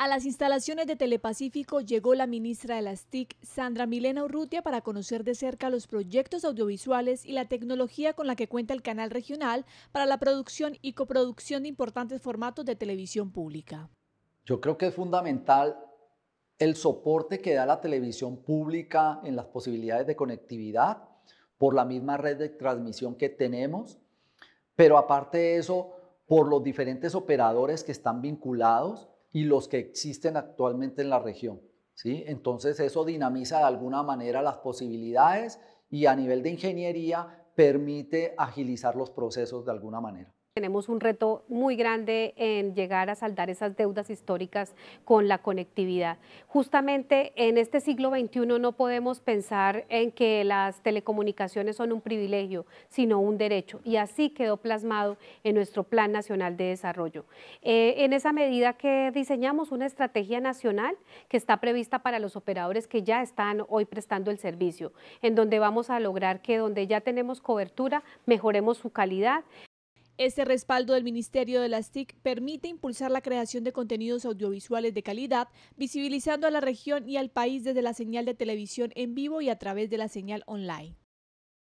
A las instalaciones de Telepacífico llegó la ministra de las TIC, Sandra Milena Urrutia, para conocer de cerca los proyectos audiovisuales y la tecnología con la que cuenta el canal regional para la producción y coproducción de importantes formatos de televisión pública. Yo creo que es fundamental el soporte que da la televisión pública en las posibilidades de conectividad por la misma red de transmisión que tenemos, pero aparte de eso, por los diferentes operadores que están vinculados y los que existen actualmente en la región. ¿sí? Entonces eso dinamiza de alguna manera las posibilidades y a nivel de ingeniería permite agilizar los procesos de alguna manera. Tenemos un reto muy grande en llegar a saldar esas deudas históricas con la conectividad. Justamente en este siglo XXI no podemos pensar en que las telecomunicaciones son un privilegio, sino un derecho. Y así quedó plasmado en nuestro Plan Nacional de Desarrollo. Eh, en esa medida que diseñamos una estrategia nacional que está prevista para los operadores que ya están hoy prestando el servicio, en donde vamos a lograr que donde ya tenemos cobertura, mejoremos su calidad, este respaldo del Ministerio de las TIC permite impulsar la creación de contenidos audiovisuales de calidad, visibilizando a la región y al país desde la señal de televisión en vivo y a través de la señal online.